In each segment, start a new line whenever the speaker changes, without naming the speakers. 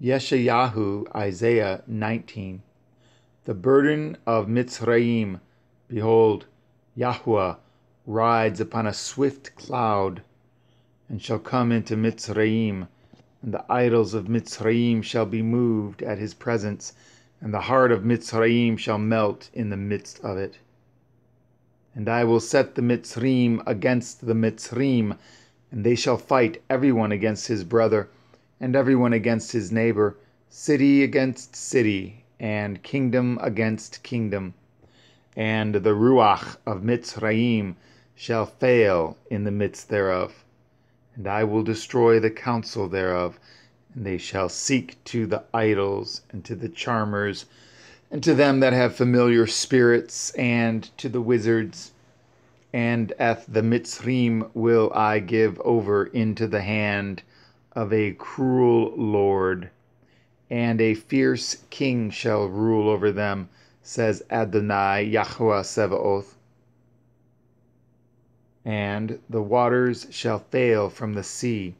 Yeshayahu, Isaiah 19. The burden of Mitzrayim, behold, Yahuwah rides upon a swift cloud, and shall come into Mitzrayim, and the idols of Mitzrayim shall be moved at his presence, and the heart of Mitzrayim shall melt in the midst of it. And I will set the Mitzrayim against the Mitzrayim, and they shall fight every one against his brother and everyone against his neighbor, city against city, and kingdom against kingdom. And the Ruach of Mitzrayim shall fail in the midst thereof. And I will destroy the counsel thereof, and they shall seek to the idols, and to the charmers, and to them that have familiar spirits, and to the wizards. And at the Mitzrayim will I give over into the hand of a cruel lord, and a fierce king shall rule over them, says Adonai Yahweh Sevaoth. And the waters shall fail from the sea,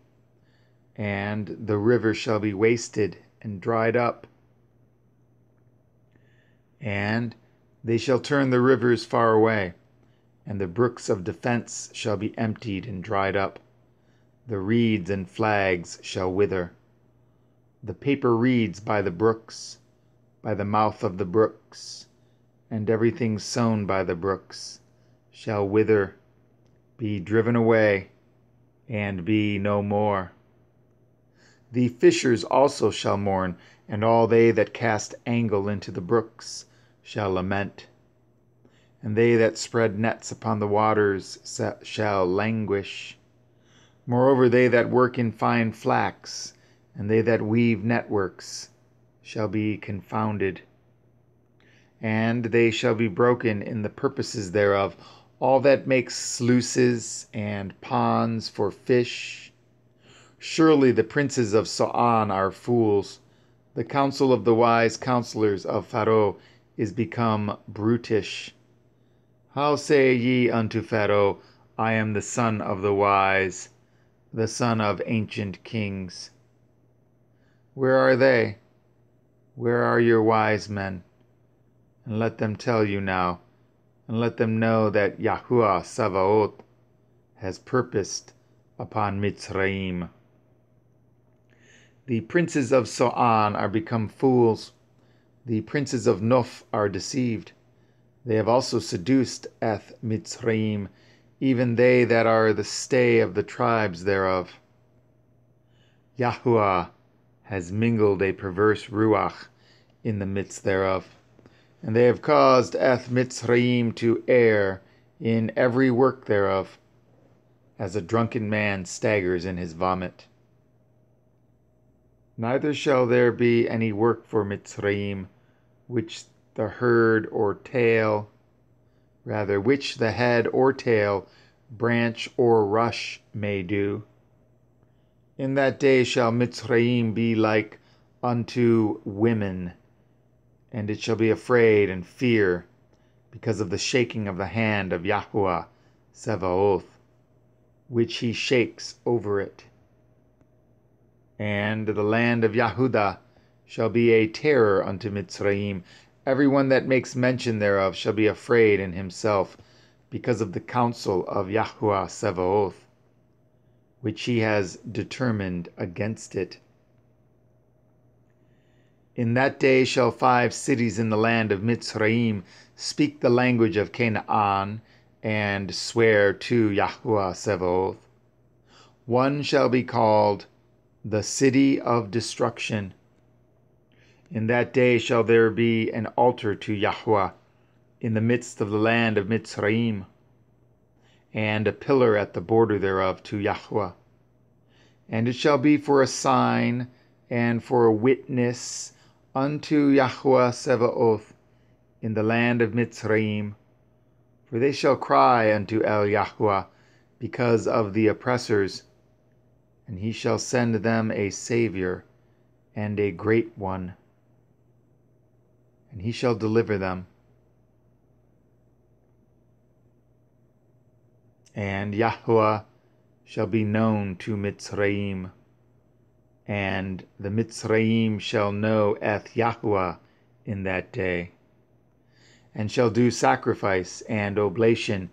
and the river shall be wasted and dried up. And they shall turn the rivers far away, and the brooks of defense shall be emptied and dried up the reeds and flags shall wither. The paper reeds by the brooks, by the mouth of the brooks, and everything sown by the brooks shall wither, be driven away, and be no more. The fishers also shall mourn, and all they that cast angle into the brooks shall lament. And they that spread nets upon the waters shall languish. Moreover, they that work in fine flax, and they that weave networks, shall be confounded. And they shall be broken in the purposes thereof, all that make sluices and ponds for fish. Surely the princes of Sa'an are fools. The counsel of the wise counselors of Pharaoh is become brutish. How say ye unto Pharaoh, I am the son of the wise? The son of ancient kings. Where are they? Where are your wise men? And let them tell you now, and let them know that Yahuwah Savaoth has purposed upon Mitzrayim. The princes of Soan are become fools. The princes of Noph are deceived. They have also seduced Eth Mitzrayim even they that are the stay of the tribes thereof. Yahuwah has mingled a perverse ruach in the midst thereof, and they have caused Eth Mitzrayim to err in every work thereof, as a drunken man staggers in his vomit. Neither shall there be any work for Mitzrayim, which the herd or tail rather, which the head or tail, branch or rush may do. In that day shall Mitzrayim be like unto women, and it shall be afraid and fear because of the shaking of the hand of Yahuwah Sevaoth, which he shakes over it. And the land of Yahudah shall be a terror unto Mitzrayim, Every one that makes mention thereof shall be afraid in himself, because of the counsel of Yahuwah Sevaoth, which he has determined against it. In that day shall five cities in the land of Mitzrayim speak the language of Canaan and swear to Yahuwah Sevaoth. One shall be called the city of destruction in that day shall there be an altar to Yahweh in the midst of the land of Mitzrayim, and a pillar at the border thereof to Yahweh. And it shall be for a sign and for a witness unto Yahweh Sevaoth in the land of Mitzrayim. For they shall cry unto El Yahweh because of the oppressors, and he shall send them a Saviour and a great one and he shall deliver them. And Yahweh shall be known to Mitzrayim, and the Mitzrayim shall know eth Yahuwah in that day, and shall do sacrifice and oblation.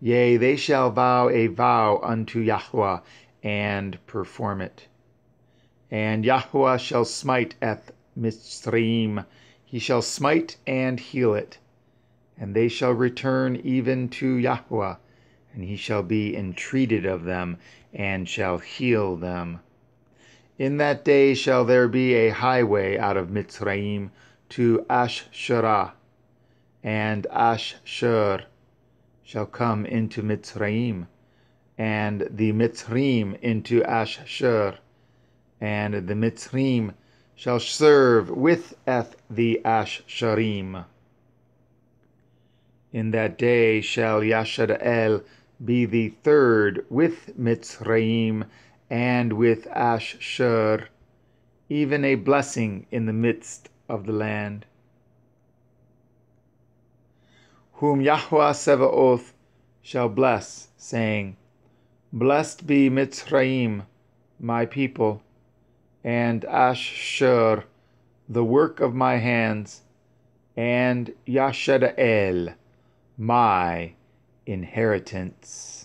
Yea, they shall vow a vow unto Yahuwah and perform it. And Yahuwah shall smite eth Mitzrayim, he shall smite and heal it. And they shall return even to Yahuwah, and he shall be entreated of them, and shall heal them. In that day shall there be a highway out of Mitzrayim to Ashshurah, and Ashshur shall come into Mitzrayim, and the Mitzrayim into Ashshur, and the Mitzrayim shall serve with eth the Ashshurim. In that day shall Yashar'el be the third with Mitzrayim and with Ashshur, even a blessing in the midst of the land. Whom Yahweh Sevaoth shall bless, saying, Blessed be Mitzrayim, my people, and Ashshur, the work of my hands, and Yashar'el, my inheritance.